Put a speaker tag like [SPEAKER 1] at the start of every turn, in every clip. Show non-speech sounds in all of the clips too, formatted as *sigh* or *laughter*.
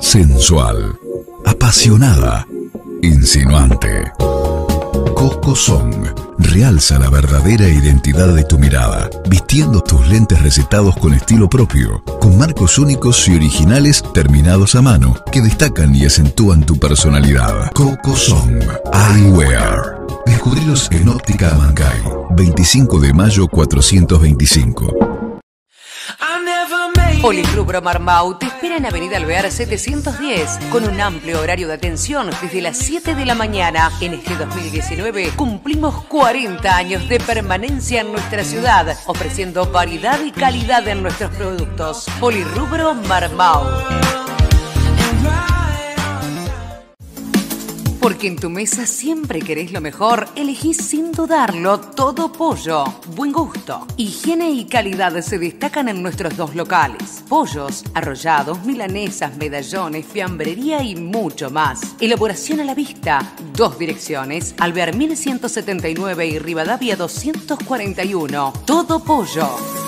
[SPEAKER 1] sensual, apasionada, insinuante. Coco Song realza la verdadera identidad de tu mirada, vistiendo tus lentes recetados con estilo propio, con marcos únicos y originales terminados a mano que destacan y acentúan tu personalidad. Coco Song Eyewear. Descubrilos en Óptica Amancay, 25 de mayo 425.
[SPEAKER 2] Policlub Marmau te espera en Avenida Alvear 710 con un amplio horario de atención desde las 7 de la mañana. En este 2019 cumplimos 40 años de permanencia en nuestra ciudad, ofreciendo variedad y calidad en nuestros productos. Polirrubro Marmau. Porque en tu mesa siempre querés lo mejor, elegís sin dudarlo todo pollo. Buen gusto, higiene y calidad se destacan en nuestros dos locales. Pollos, arrollados, milanesas, medallones, fiambrería y mucho más. Elaboración a la vista. Dos direcciones, Alvear 1179 y Rivadavia 241. Todo pollo.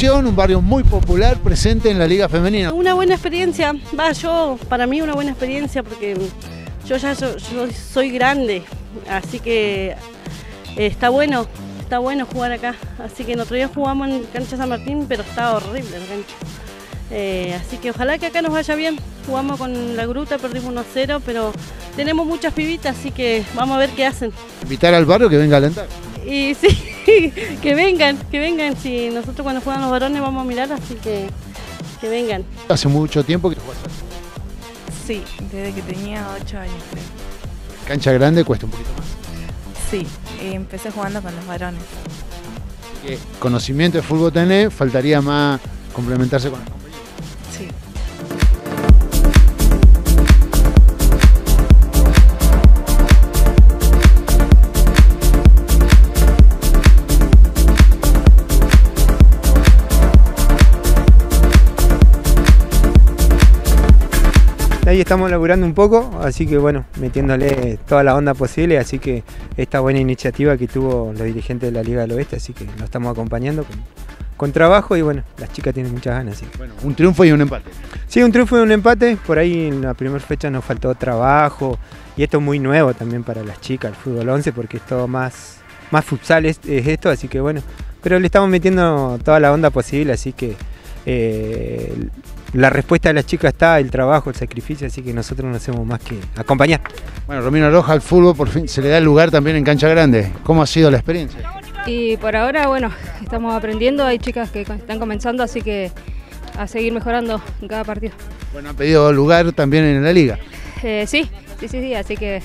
[SPEAKER 3] Un barrio muy popular, presente en la Liga Femenina.
[SPEAKER 4] Una buena experiencia, va, yo, para mí una buena experiencia porque yo ya yo soy grande, así que eh, está bueno, está bueno jugar acá. Así que el otro día jugamos en cancha San Martín, pero estaba horrible la cancha. Eh, así que ojalá que acá nos vaya bien. Jugamos con la gruta, perdimos 1-0, pero tenemos muchas pibitas, así que vamos a ver qué hacen.
[SPEAKER 3] Invitar al barrio que venga a alentar.
[SPEAKER 4] Y sí, *laughs* que vengan, que vengan. Si nosotros cuando juegan los varones vamos a mirar, así que que vengan.
[SPEAKER 3] Hace mucho tiempo que jugás
[SPEAKER 5] Sí, desde que tenía 8 años creo.
[SPEAKER 3] cancha grande, cuesta un poquito más.
[SPEAKER 5] Sí, empecé jugando con los varones.
[SPEAKER 3] Conocimiento de fútbol tenés, faltaría más complementarse con los
[SPEAKER 6] Ahí estamos laburando un poco, así que bueno, metiéndole toda la onda posible, así que esta buena iniciativa que tuvo los dirigentes de la Liga del Oeste, así que lo estamos acompañando con, con trabajo y bueno, las chicas tienen muchas ganas. Sí.
[SPEAKER 3] Bueno, un triunfo y un empate.
[SPEAKER 6] sí, un triunfo y un empate, por ahí en la primera fecha nos faltó trabajo y esto es muy nuevo también para las chicas, el fútbol 11, porque es todo más, más futsal es, es esto, así que bueno, pero le estamos metiendo toda la onda posible, así que eh, la respuesta de las chicas está, el trabajo, el sacrificio, así que nosotros no hacemos más que acompañar.
[SPEAKER 3] Bueno, Romina Roja al fútbol por fin se le da el lugar también en cancha grande. ¿Cómo ha sido la experiencia?
[SPEAKER 7] Y por ahora, bueno, estamos aprendiendo, hay chicas que están comenzando, así que a seguir mejorando en cada partido.
[SPEAKER 3] Bueno, ha pedido lugar también en la liga.
[SPEAKER 7] Eh, sí, sí, sí, sí, así que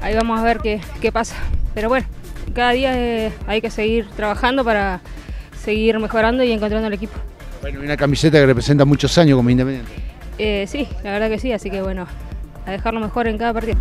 [SPEAKER 7] ahí vamos a ver qué, qué pasa. Pero bueno, cada día eh, hay que seguir trabajando para seguir mejorando y encontrando el equipo.
[SPEAKER 3] Bueno, y una camiseta que representa muchos años como Independiente.
[SPEAKER 7] Eh, sí, la verdad que sí, así que bueno, a dejarlo mejor en cada partido.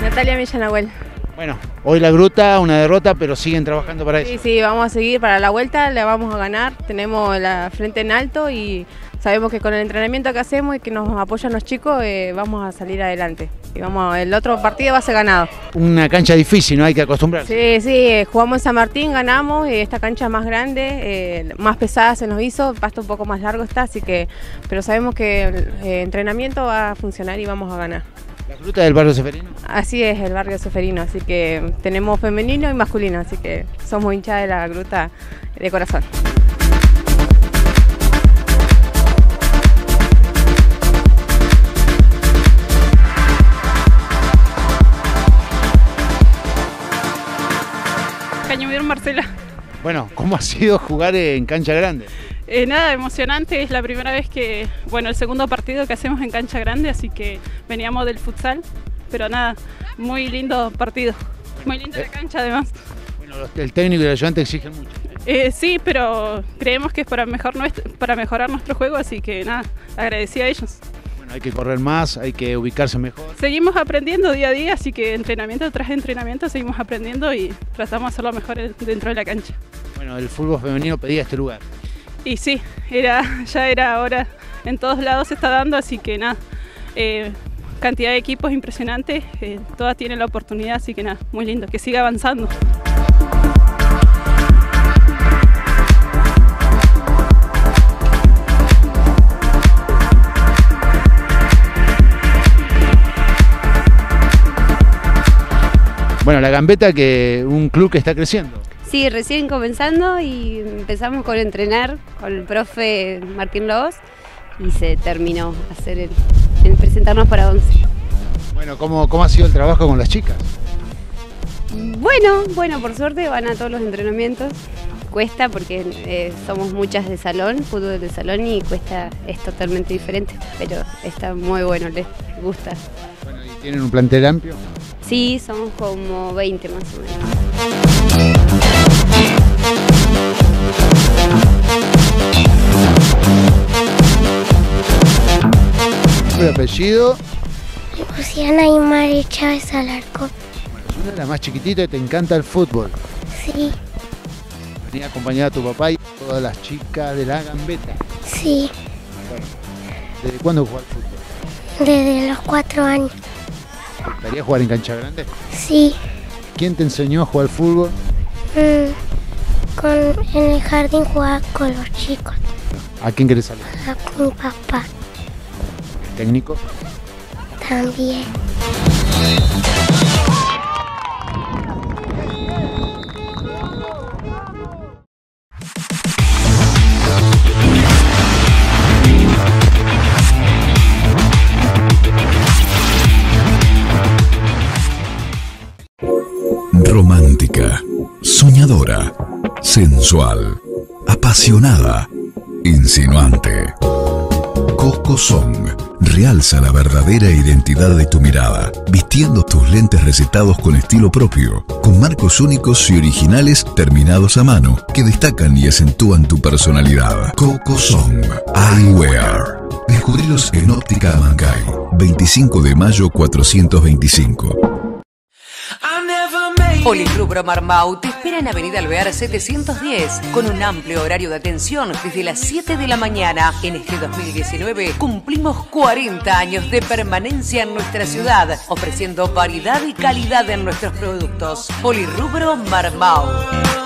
[SPEAKER 8] Natalia Millanahuel.
[SPEAKER 3] Bueno, hoy la gruta, una derrota, pero siguen trabajando para eso.
[SPEAKER 8] Sí, sí, vamos a seguir para la vuelta, la vamos a ganar. Tenemos la frente en alto y sabemos que con el entrenamiento que hacemos y que nos apoyan los chicos, eh, vamos a salir adelante. Y vamos, el otro partido va a ser ganado.
[SPEAKER 3] Una cancha difícil, no hay que acostumbrarse.
[SPEAKER 8] Sí, sí, eh, jugamos en San Martín, ganamos, eh, esta cancha más grande, eh, más pesada se nos hizo, pasto un poco más largo está, así que, pero sabemos que el eh, entrenamiento va a funcionar y vamos a ganar.
[SPEAKER 3] La gruta del barrio Seferino.
[SPEAKER 8] Así es el barrio Seferino, así que tenemos femenino y masculino, así que somos hinchas de la gruta de corazón.
[SPEAKER 9] Cañumier Marcela.
[SPEAKER 3] Bueno, ¿cómo ha sido jugar en cancha grande?
[SPEAKER 9] Eh, nada, emocionante, es la primera vez que, bueno, el segundo partido que hacemos en cancha grande, así que veníamos del futsal, pero nada, muy lindo partido, muy linda la cancha además.
[SPEAKER 3] Bueno, el técnico y el ayudante exigen mucho.
[SPEAKER 9] Eh, sí, pero creemos que es para, mejor para mejorar nuestro juego, así que nada, agradecida a ellos.
[SPEAKER 3] Bueno, hay que correr más, hay que ubicarse mejor.
[SPEAKER 9] Seguimos aprendiendo día a día, así que entrenamiento tras entrenamiento seguimos aprendiendo y tratamos de hacerlo mejor dentro de la cancha.
[SPEAKER 3] Bueno, el fútbol femenino pedía este lugar.
[SPEAKER 9] Y sí, era, *laughs* ya era hora, en todos lados se está dando, así que nada, eh, cantidad de equipos impresionantes, eh, todas tienen la oportunidad, así que nada, muy lindo, que siga avanzando.
[SPEAKER 3] Bueno, la Gambeta que un club que está creciendo.
[SPEAKER 10] Sí, recién comenzando y empezamos con entrenar con el profe Martín Lobos y se terminó hacer el, presentarnos para 11.
[SPEAKER 3] Bueno, ¿cómo, ¿cómo ha sido el trabajo con las chicas?
[SPEAKER 10] Bueno, bueno, por suerte van a todos los entrenamientos. Cuesta porque eh, somos muchas de salón, fútbol de salón y cuesta, es totalmente diferente, pero está muy bueno, les gusta.
[SPEAKER 3] Bueno, ¿y tienen un plantel amplio?
[SPEAKER 10] Sí, somos como 20 más o menos.
[SPEAKER 3] ¿El apellido?
[SPEAKER 11] Luciana y Mari Chávez Alarcón.
[SPEAKER 3] Bueno, una de las más chiquititas y te encanta el fútbol.
[SPEAKER 11] Sí.
[SPEAKER 3] Venía acompañada a tu papá y todas las chicas de la gambeta.
[SPEAKER 11] Sí.
[SPEAKER 3] ¿Desde cuándo jugás al fútbol?
[SPEAKER 11] Desde los cuatro años.
[SPEAKER 3] ¿Te gustaría jugar en cancha grande?
[SPEAKER 11] Sí.
[SPEAKER 3] ¿Quién te enseñó a jugar al fútbol?
[SPEAKER 11] Mm, con, en el jardín jugaba con los chicos.
[SPEAKER 3] ¿A quién querés salir?
[SPEAKER 11] A mi papá.
[SPEAKER 3] ¿El técnico?
[SPEAKER 11] También.
[SPEAKER 1] Romántica, soñadora, sensual, apasionada, insinuante. Coco Song realza la verdadera identidad de tu mirada, vistiendo tus lentes recetados con estilo propio, con marcos únicos y originales terminados a mano que destacan y acentúan tu personalidad. Coco Song Eyewear. Descubrilos en Óptica Amancay, 25 de mayo 425.
[SPEAKER 2] Policlub Marmau te espera en Avenida Alvear 710 con un amplio horario de atención desde las 7 de la mañana. En este 2019 cumplimos 40 años de permanencia en nuestra ciudad, ofreciendo variedad y calidad en nuestros productos. Polirrubro Marmau.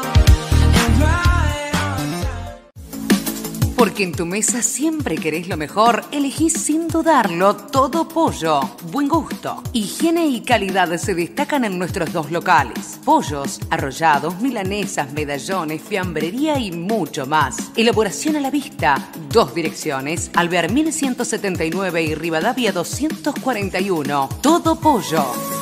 [SPEAKER 2] Porque en tu mesa siempre querés lo mejor, elegís sin dudarlo todo pollo. Buen gusto, higiene y calidad se destacan en nuestros dos locales. Pollos, arrollados, milanesas, medallones, fiambrería y mucho más. Elaboración a la vista. Dos direcciones, Alvear 1179 y Rivadavia 241. Todo pollo.